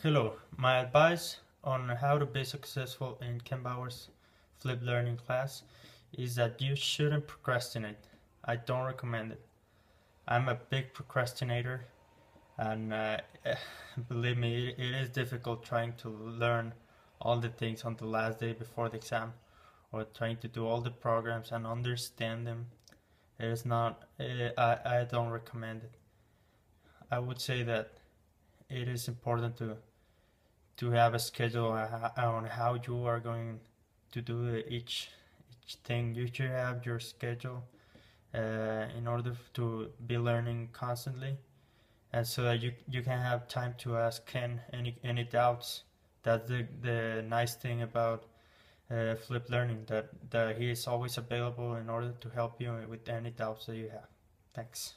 Hello, my advice on how to be successful in Ken Bauer's flip learning class is that you shouldn't procrastinate. I don't recommend it. I'm a big procrastinator and uh, believe me, it is difficult trying to learn all the things on the last day before the exam or trying to do all the programs and understand them. It is not, eh, I, I don't recommend it. I would say that it is important to to have a schedule on how you are going to do each each thing. You should have your schedule uh, in order to be learning constantly, and so that you you can have time to ask Ken any any doubts. That's the the nice thing about uh, flip learning that that he is always available in order to help you with any doubts that you have. Thanks.